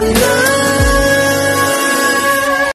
Love.